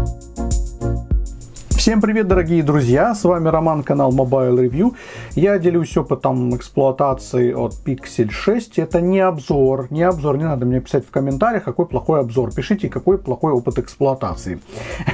Bye. Всем привет, дорогие друзья! С вами Роман, канал Mobile Review. Я делюсь опытом эксплуатации от Pixel 6. Это не обзор, не обзор, не надо мне писать в комментариях, какой плохой обзор. Пишите, какой плохой опыт эксплуатации.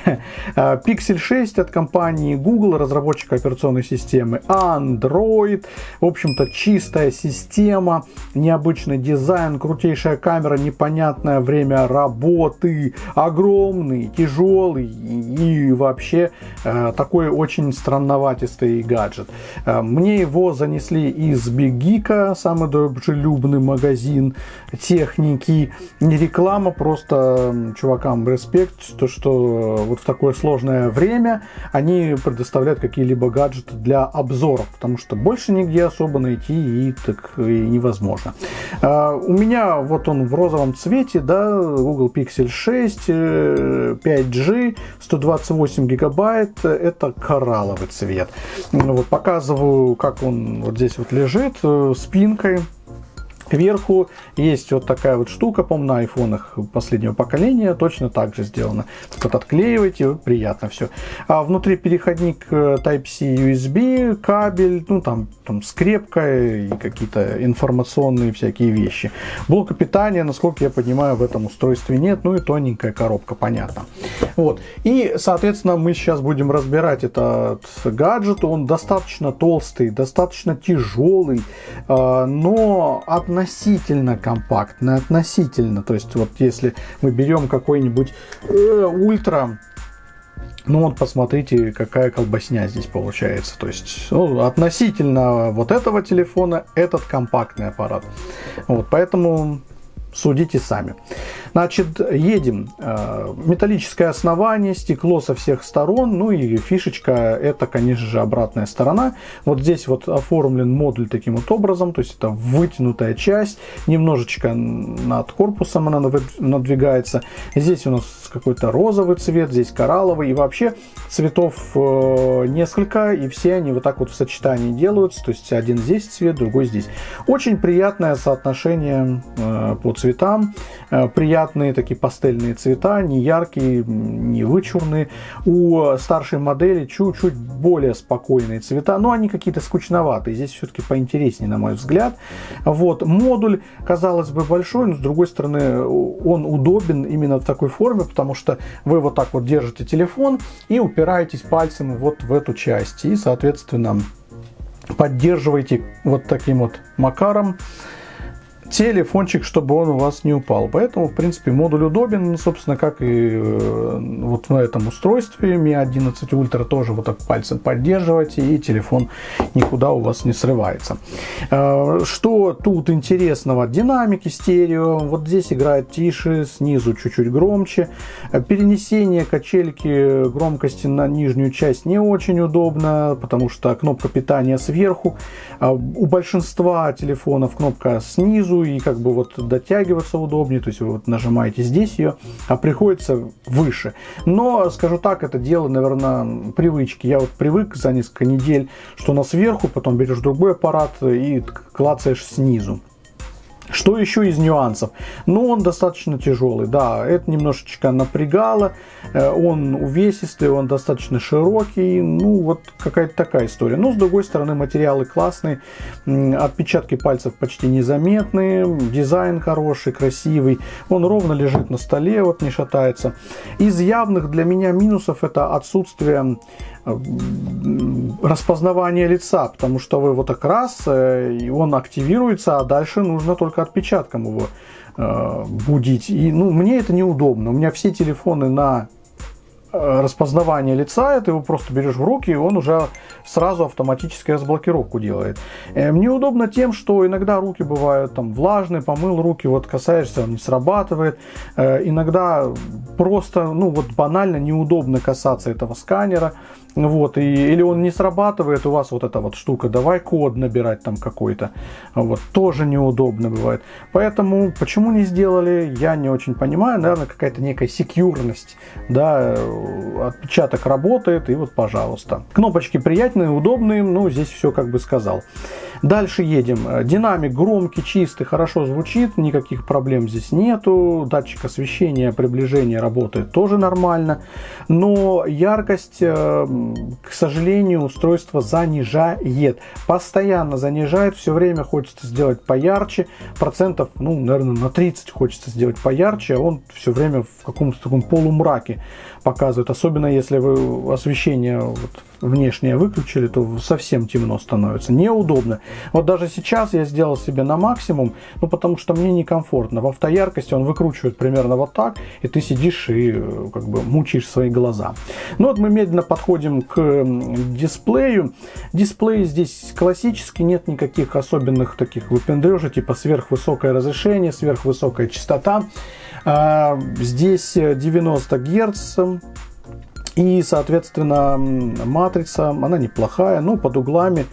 Pixel 6 от компании Google, разработчика операционной системы Android. В общем-то, чистая система, необычный дизайн, крутейшая камера, непонятное время работы, огромный, тяжелый и вообще Э, такой очень странноватистый гаджет. Э, мне его занесли из Geek, самый дружелюбный магазин техники. Не реклама, просто чувакам респект, то, что вот в такое сложное время они предоставляют какие-либо гаджеты для обзоров, потому что больше нигде особо найти и так и невозможно. Э, у меня вот он в розовом цвете, да, Google Pixel 6, 5G, 128 гигабайт, цвет это коралловый цвет. Вот показываю, как он вот здесь вот лежит э, спинкой Кверху есть вот такая вот штука, по-моему, на айфонах последнего поколения точно так же сделано. Вот отклеиваете, приятно все. А внутри переходник э, Type-C USB, кабель, ну там, там скрепка и какие-то информационные всякие вещи. Блока питания, насколько я понимаю, в этом устройстве нет, ну и тоненькая коробка, понятно. Вот. И, соответственно, мы сейчас будем разбирать этот гаджет. Он достаточно толстый, достаточно тяжелый, э, но от относительно компактно, относительно. То есть вот если мы берем какой-нибудь э, ультра, ну вот посмотрите, какая колбасня здесь получается. То есть ну, относительно вот этого телефона этот компактный аппарат. Вот, поэтому судите сами. Значит, едем. Э, металлическое основание, стекло со всех сторон, ну и фишечка это, конечно же, обратная сторона. Вот здесь вот оформлен модуль таким вот образом, то есть это вытянутая часть, немножечко над корпусом она надвигается. Здесь у нас какой-то розовый цвет, здесь коралловый и вообще цветов э, несколько и все они вот так вот в сочетании делаются, то есть один здесь цвет, другой здесь. Очень приятное соотношение э, по цветам, приятно приятные такие пастельные цвета, не яркие, не вычурные. У старшей модели чуть-чуть более спокойные цвета, но они какие-то скучноватые. Здесь все-таки поинтереснее, на мой взгляд. Вот. Модуль, казалось бы, большой, но с другой стороны он удобен именно в такой форме, потому что вы вот так вот держите телефон и упираетесь пальцем вот в эту часть. И, соответственно, поддерживаете вот таким вот макаром телефончик, чтобы он у вас не упал. Поэтому, в принципе, модуль удобен, собственно, как и э, вот на этом устройстве Mi 11 Ultra тоже вот так пальцем поддерживаете, и телефон никуда у вас не срывается. Э, что тут интересного? Динамики стерео. Вот здесь играет тише, снизу чуть-чуть громче. Перенесение качельки громкости на нижнюю часть не очень удобно, потому что кнопка питания сверху. Э, у большинства телефонов кнопка снизу, внизу и как бы вот дотягиваться удобнее, то есть вы вот нажимаете здесь ее, а приходится выше. Но, скажу так, это дело, наверное, привычки. Я вот привык за несколько недель, что на сверху, потом берешь другой аппарат и клацаешь снизу. Что еще из нюансов? Ну, он достаточно тяжелый, да, это немножечко напрягало, э, он увесистый, он достаточно широкий, ну, вот какая-то такая история. Но, с другой стороны, материалы классные, отпечатки пальцев почти незаметные, дизайн хороший, красивый, он ровно лежит на столе, вот не шатается. Из явных для меня минусов это отсутствие распознавание лица, потому что вы вот так раз, э, и он активируется, а дальше нужно только отпечатком его э, будить. И ну, мне это неудобно. У меня все телефоны на Э, распознавание лица, это его просто берешь в руки, и он уже сразу автоматически разблокировку делает. Э, мне удобно тем, что иногда руки бывают там влажные, помыл руки, вот касаешься, он не срабатывает. Э, иногда просто, ну вот банально неудобно касаться этого сканера, вот, и, или он не срабатывает, у вас вот эта вот штука, давай код набирать там какой-то, вот, тоже неудобно бывает. Поэтому, почему не сделали, я не очень понимаю, наверное, какая-то некая секьюрность, да, отпечаток работает, и вот, пожалуйста. Кнопочки приятные, удобные, ну, здесь все как бы сказал. Дальше едем. Динамик громкий, чистый, хорошо звучит, никаких проблем здесь нету. Датчик освещения, приближения работает тоже нормально. Но яркость, э, к сожалению, устройство занижает. Постоянно занижает, все время хочется сделать поярче. Процентов, ну, наверное, на 30 хочется сделать поярче, а он все время в каком-то таком полумраке показывает. Особенно если вы освещение вот, внешнее выключили, то совсем темно становится. Неудобно. Вот даже сейчас я сделал себе на максимум, ну потому что мне некомфортно. В автояркости он выкручивает примерно вот так, и ты сидишь и э, как бы мучаешь свои глаза. Ну вот мы медленно подходим к дисплею. Дисплей здесь классический, нет никаких особенных таких выпендрежей, типа сверхвысокое разрешение, сверхвысокая частота. А, здесь 90 Гц, и, соответственно, матрица, она неплохая, но под углами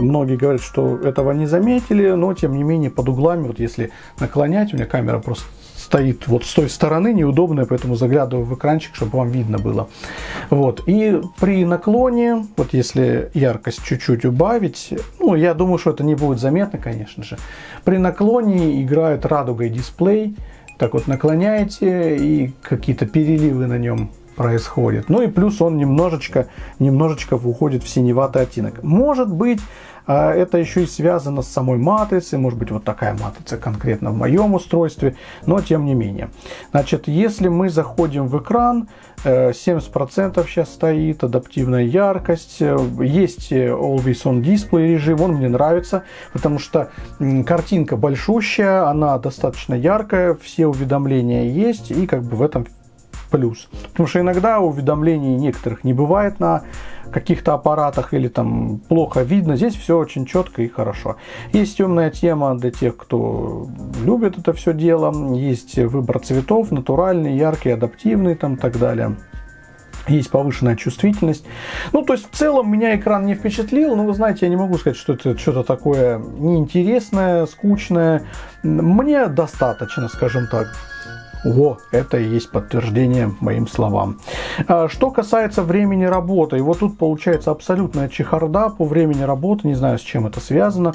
Многие говорят, что этого не заметили, но тем не менее под углами, вот если наклонять, у меня камера просто стоит вот с той стороны, неудобная, поэтому заглядываю в экранчик, чтобы вам видно было. Вот. И при наклоне, вот если яркость чуть-чуть убавить, ну, я думаю, что это не будет заметно, конечно же. При наклоне играет радугой дисплей, так вот наклоняете и какие-то переливы на нем происходит. Ну и плюс он немножечко, немножечко уходит в синеватый оттенок. Может быть, а, это еще и связано с самой матрицей, может быть вот такая матрица конкретно в моем устройстве, но тем не менее. Значит, если мы заходим в экран, 70% э, сейчас стоит, адаптивная яркость, э, есть Always On Display режим, он мне нравится, потому что картинка большущая, она достаточно яркая, все уведомления есть, и как бы в этом плюс. Потому что иногда уведомлений некоторых не бывает на каких-то аппаратах или там плохо видно. Здесь все очень четко и хорошо. Есть темная тема для тех, кто любит это все дело. Есть выбор цветов, натуральный, яркий, адаптивный там и так далее есть повышенная чувствительность. Ну, то есть, в целом меня экран не впечатлил, но, вы знаете, я не могу сказать, что это что-то такое неинтересное, скучное. Мне достаточно, скажем так. О, это и есть подтверждение моим словам. А, что касается времени работы, и вот тут получается абсолютная чехарда по времени работы, не знаю, с чем это связано.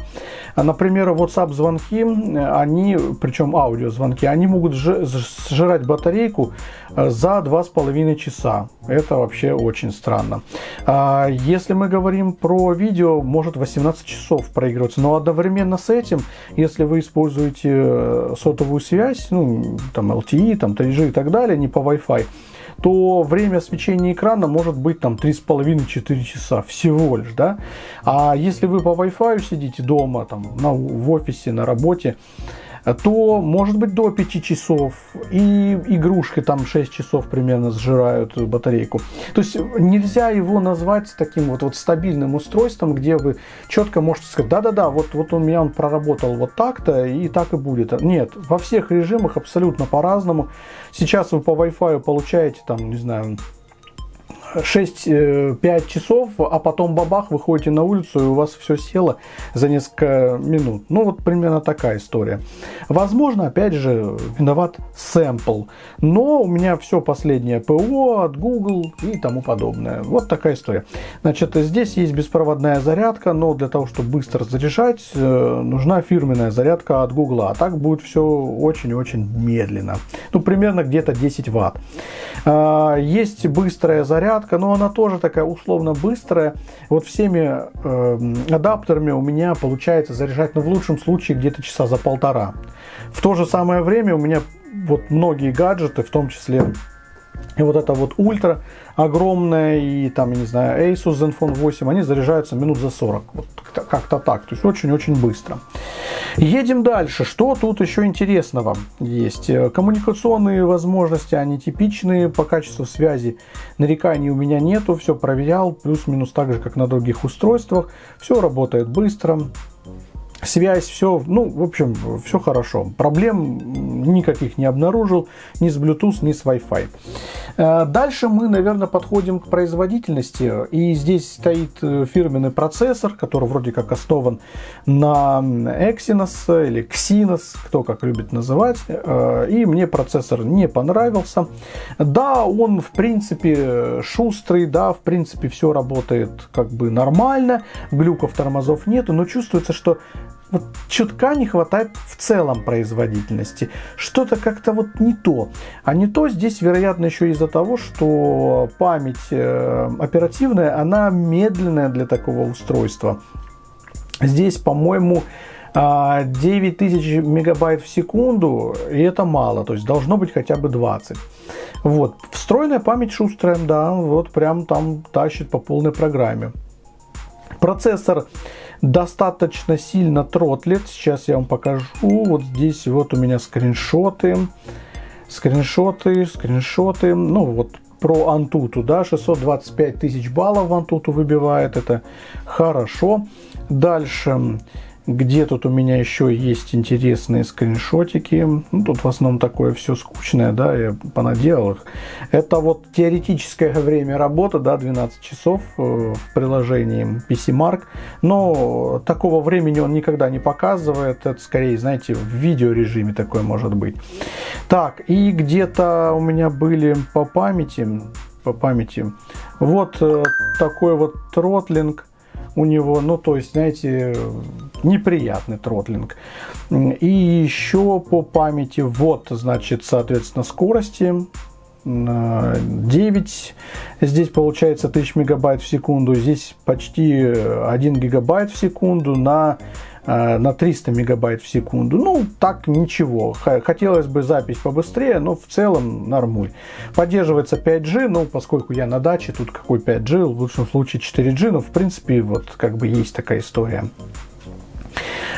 А, например, WhatsApp звонки, они, причем аудиозвонки, они могут сжирать батарейку а, за 2,5 часа. Это вообще очень странно. Если мы говорим про видео, может 18 часов проигрываться, но одновременно с этим, если вы используете э, сотовую связь, ну, там LTE, LTE, там 3G и так далее, не по Wi-Fi, то время свечения экрана может быть там 3,5-4 часа всего лишь, да. А если вы по Wi-Fi сидите дома, там, на, в офисе, на работе, то может быть до 5 часов. И игрушки там 6 часов примерно сжирают батарейку. То есть нельзя его назвать таким вот, вот стабильным устройством, где вы четко можете сказать, да-да-да, вот, вот у меня он проработал вот так-то и так и будет. Нет, во всех режимах абсолютно по-разному. Сейчас вы по Wi-Fi получаете там, не знаю, 6-5 э, часов, а потом бабах, выходите на улицу, и у вас все село за несколько минут. Ну, вот примерно такая история. Возможно, опять же, виноват сэмпл. Но у меня все последнее ПО от Google и тому подобное. Вот такая история. Значит, здесь есть беспроводная зарядка, но для того, чтобы быстро заряжать, э, нужна фирменная зарядка от Google. А так будет все очень-очень медленно. Ну, примерно где-то 10 ватт. А, есть быстрая зарядка зарядка, но она тоже такая условно быстрая. Вот всеми э, адаптерами у меня получается заряжать, ну, в лучшем случае, где-то часа за полтора. В то же самое время у меня вот многие гаджеты, в том числе и вот это вот ультра огромная и там, я не знаю, Asus Zenfone 8, они заряжаются минут за 40. Вот как-то так. То есть очень-очень быстро. Едем дальше. Что тут еще интересного есть? Коммуникационные возможности, они типичные по качеству связи. Нареканий у меня нету, все проверял, плюс-минус так же, как на других устройствах. Все работает быстро связь, все, ну, в общем, все хорошо. Проблем никаких не обнаружил ни с Bluetooth, ни с Wi-Fi. Э, дальше мы, наверное, подходим к производительности. И здесь стоит э, фирменный процессор, который вроде как основан на Exynos или Exynos, кто как любит называть. Э, и мне процессор не понравился. Да, он в принципе шустрый, да, в принципе все работает как бы нормально, глюков, тормозов нету, но чувствуется, что вот чутка не хватает в целом производительности. Что-то как-то вот не то. А не то здесь, вероятно, еще из-за того, что память э, оперативная, она медленная для такого устройства. Здесь, по-моему, 9000 а, мегабайт в секунду, и это мало, то есть должно быть хотя бы 20. Вот. Встроенная память шустрая, да, вот прям там тащит по полной программе. Процессор достаточно сильно тротлит. Сейчас я вам покажу. Вот здесь вот у меня скриншоты. Скриншоты, скриншоты. Ну вот про Антуту, да, 625 тысяч баллов в Антуту выбивает, это хорошо. Дальше где тут у меня еще есть интересные скриншотики. Ну, тут в основном такое все скучное, да, я понаделал их. Это вот теоретическое время работы, да, 12 часов э, в приложении PCMark. Но такого времени он никогда не показывает. Это скорее, знаете, в видеорежиме такое может быть. Так, и где-то у меня были по памяти, по памяти, вот э, такой вот тротлинг у него, ну, то есть, знаете, неприятный тротлинг. И еще по памяти, вот, значит, соответственно, скорости 9, здесь получается 1000 мегабайт в секунду, здесь почти 1 гигабайт в секунду на Э, на 300 мегабайт в секунду. Ну, так ничего. Хотелось бы запись побыстрее, но в целом нормуль. Поддерживается 5G, ну, поскольку я на даче, тут какой 5G, в лучшем случае 4G, но в принципе вот как бы есть такая история.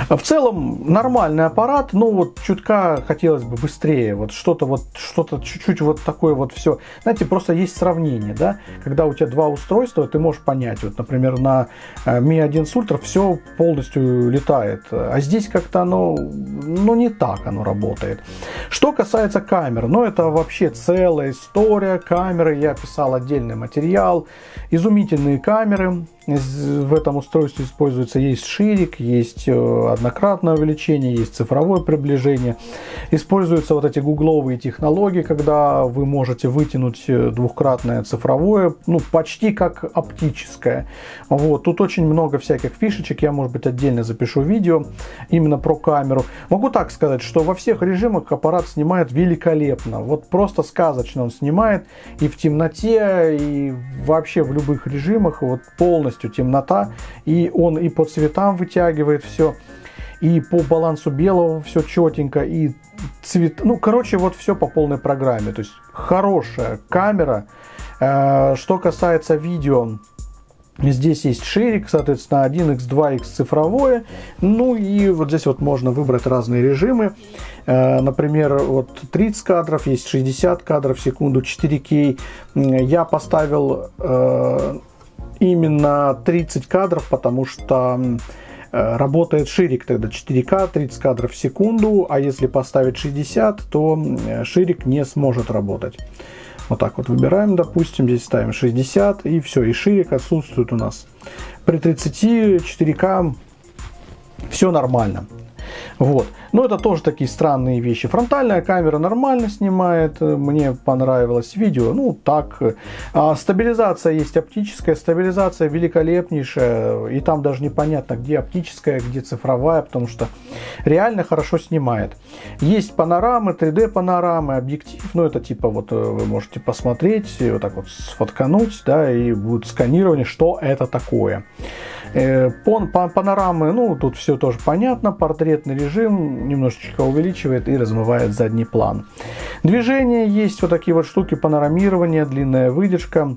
В целом нормальный аппарат, ну вот чутка хотелось бы быстрее, вот что-то вот, что-то чуть-чуть вот такое вот все. Знаете, просто есть сравнение, да, когда у тебя два устройства, ты можешь понять, вот, например, на э, Mi 11 Ultra все полностью летает, а здесь как-то оно, ну не так оно работает. Что касается камер, ну это вообще целая история, камеры, я писал отдельный материал, изумительные камеры, в этом устройстве используется есть ширик, есть э, однократное увеличение, есть цифровое приближение. Используются вот эти гугловые технологии, когда вы можете вытянуть э, двухкратное цифровое, ну почти как оптическое. Вот. Тут очень много всяких фишечек, я может быть отдельно запишу видео именно про камеру. Могу так сказать, что во всех режимах аппарат снимает великолепно. Вот просто сказочно он снимает и в темноте, и вообще в любых режимах вот полностью полностью темнота, и он и по цветам вытягивает все, и по балансу белого все четенько, и цвет, ну, короче, вот все по полной программе, то есть хорошая камера. Э, что касается видео, Здесь есть ширик, соответственно, 1x, 2x цифровое. Ну и вот здесь вот можно выбрать разные режимы. Э, например, вот 30 кадров, есть 60 кадров в секунду, 4К. Я поставил э, именно 30 кадров, потому что работает ширик тогда 4К, 30 кадров в секунду, а если поставить 60, то ширик не сможет работать. Вот так вот выбираем, допустим, здесь ставим 60 и все, и ширик отсутствует у нас. При 30 4К все нормально. Вот. Но это тоже такие странные вещи. Фронтальная камера нормально снимает, мне понравилось видео, ну так. А стабилизация есть оптическая, стабилизация великолепнейшая, и там даже непонятно, где оптическая, где цифровая, потому что реально хорошо снимает. Есть панорамы, 3D панорамы, объектив, ну это типа вот э, вы можете посмотреть, вот так вот сфоткануть, да, и будет сканирование, что это такое. Э, панорамы, ну тут все тоже понятно, портретный режим немножечко увеличивает и размывает задний план. Движение есть вот такие вот штуки, панорамирование, длинная выдержка.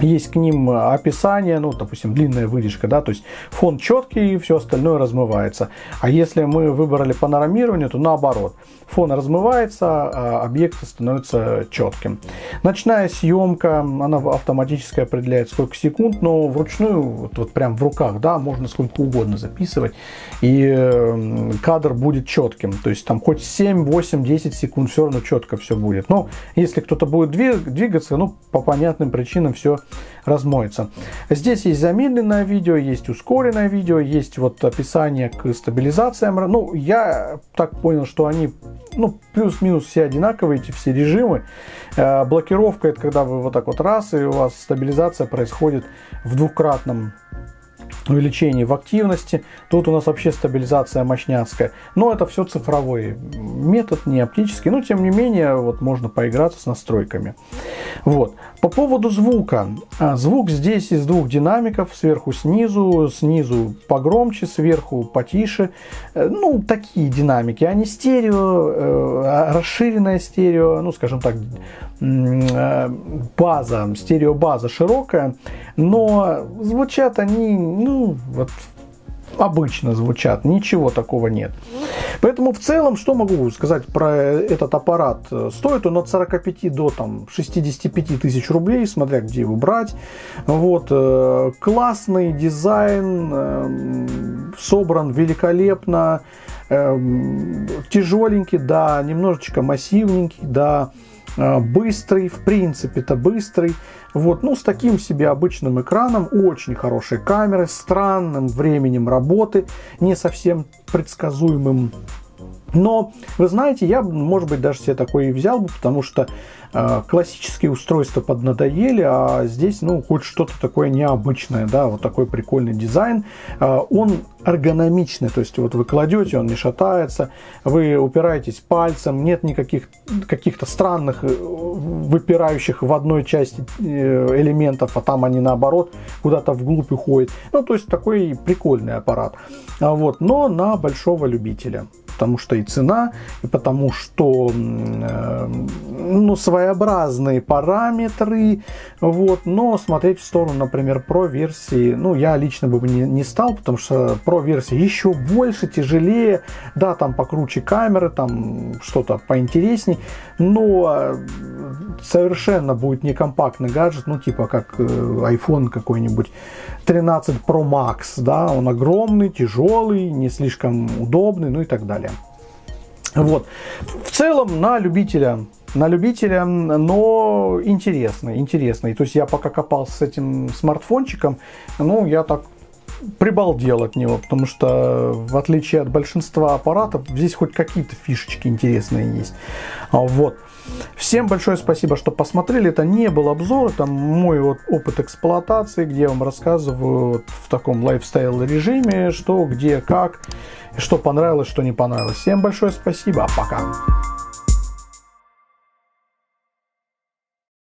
есть к ним описание, ну, допустим, длинная выдержка, да, то есть фон четкий, и все остальное размывается. А если мы выбрали панорамирование, то наоборот. Фон размывается, а объект становится четким. Ночная съемка, она автоматически определяет сколько секунд, но вручную, вот, вот прям в руках, да, можно сколько угодно записывать, и кадр будет четким. То есть там хоть 7, 8, 10 секунд, все равно четко все будет. Но если кто-то будет двигаться, ну, по понятным причинам все размоется. Здесь есть замедленное видео, есть ускоренное видео, есть вот описание к стабилизациям. Ну, я так понял, что они ну, плюс-минус все одинаковые, эти все режимы. Э, блокировка это когда вы вот так вот раз, и у вас стабилизация происходит в двукратном увеличение в активности. Тут у нас вообще стабилизация мощняцкая. Но это все цифровой метод, не оптический. Но тем не менее, вот можно поиграться с настройками. Вот. По поводу звука. А, звук здесь из двух динамиков. Сверху снизу, снизу погромче, сверху потише. Э, ну, такие динамики. Они стерео, э, расширенная стерео, ну, скажем так, э, база, стереобаза широкая. Но звучат они, ну, вот обычно звучат, ничего такого нет. Поэтому в целом, что могу сказать про этот аппарат? Стоит он от 45 до там, 65 тысяч рублей, смотря где его брать. Вот, э, классный дизайн, э, собран великолепно, э, тяжеленький, да, немножечко массивненький, да, быстрый, в принципе-то быстрый. Вот, ну, с таким себе обычным экраном, очень хорошей камерой, странным временем работы, не совсем предсказуемым. Но, вы знаете, я, может быть, даже себе такое и взял бы, потому что э, классические устройства поднадоели, а здесь, ну, хоть что-то такое необычное, да, вот такой прикольный дизайн. Э, он эргономичный, то есть вот вы кладете, он не шатается, вы упираетесь пальцем, нет никаких каких-то странных э, выпирающих в одной части э, элементов, а там они наоборот куда-то вглубь уходят. Ну, то есть такой прикольный аппарат. А вот, но на большого любителя потому что и цена, и потому что э, ну, своеобразные параметры, вот, но смотреть в сторону, например, Pro версии, ну, я лично бы не, не стал, потому что Pro версия еще больше, тяжелее, да, там покруче камеры, там что-то поинтересней, но э, совершенно будет некомпактный гаджет, ну, типа как э, iPhone какой-нибудь 13 Pro Max, да, он огромный, тяжелый, не слишком удобный, ну и так далее. Вот. В целом на любителя, на любителя, но интересный, интересный. То есть я пока копался с этим смартфончиком, ну я так прибалдел от него, потому что в отличие от большинства аппаратов, здесь хоть какие-то фишечки интересные есть. А, вот. Всем большое спасибо, что посмотрели. Это не был обзор, это мой вот опыт эксплуатации, где я вам рассказываю в таком лайфстайл режиме, что, где, как, что понравилось, что не понравилось. Всем большое спасибо, пока.